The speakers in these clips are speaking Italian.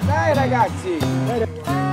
Dai ragazzi! Dai.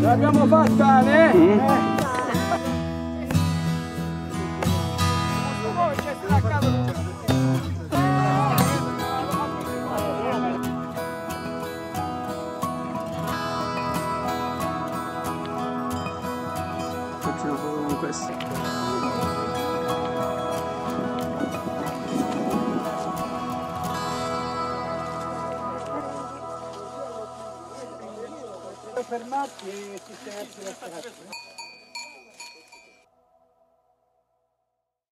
L'abbiamo fatta, ne? Mm. Eh. Facciamo con questo. Fermarti e sistemarti la strada.